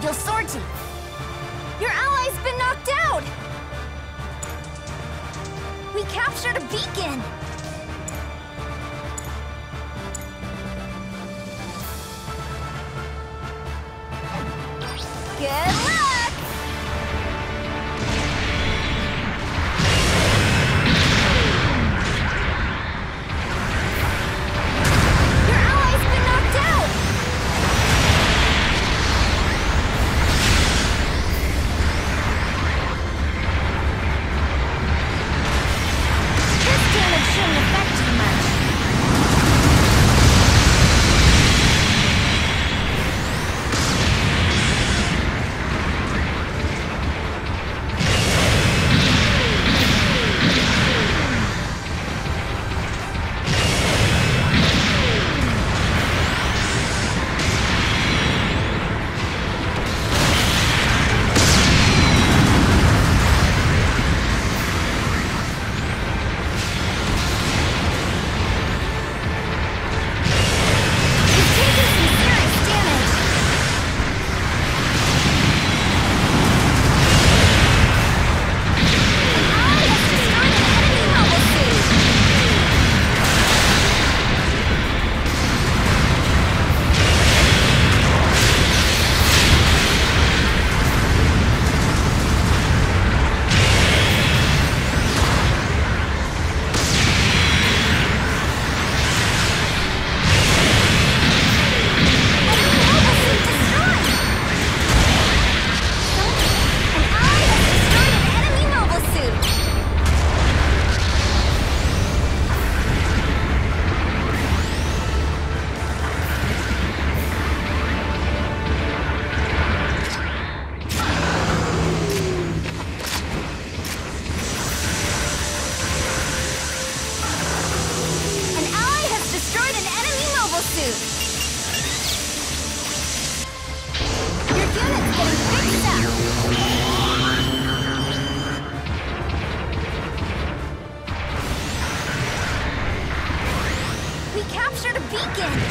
Your sortie. Your ally's been knocked out! We captured a beacon! Good. beacon!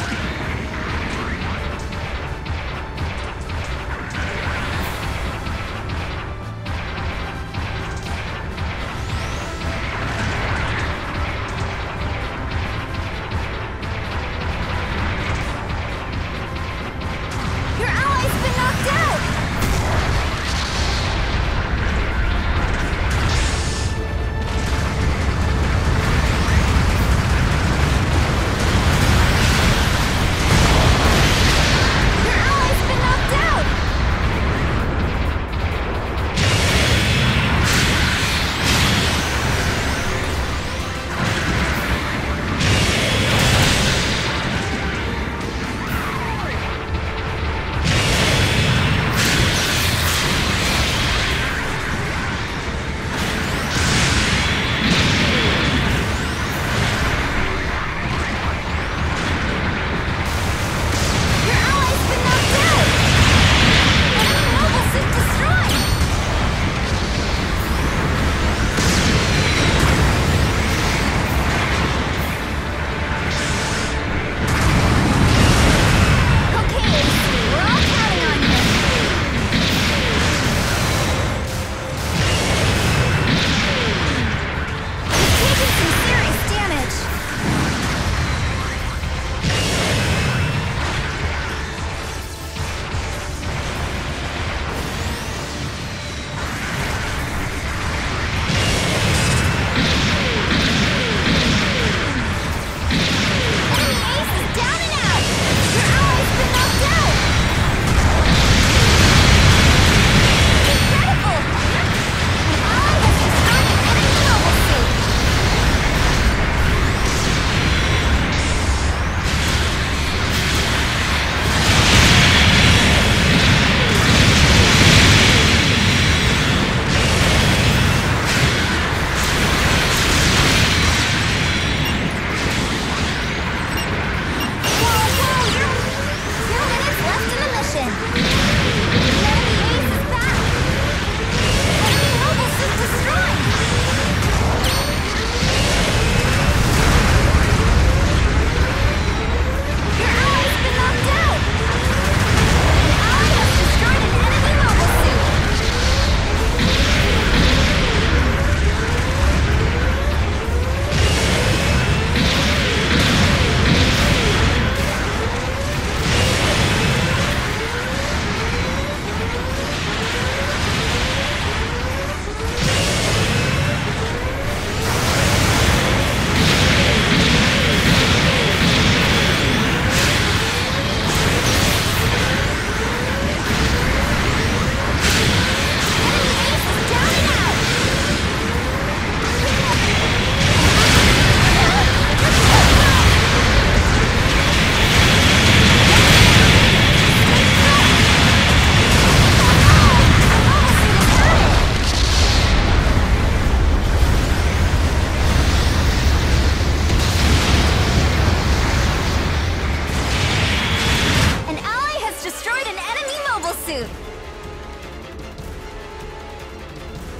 soon.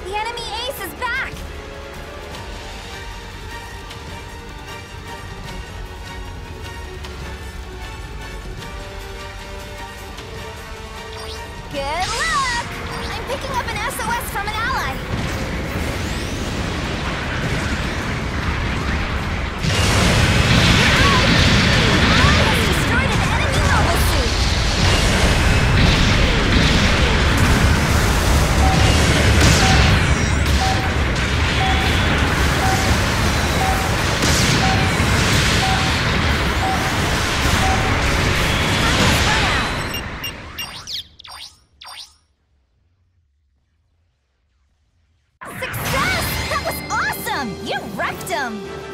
The enemy ace is back! Good luck! I'm picking up an SOS from You wrecked him!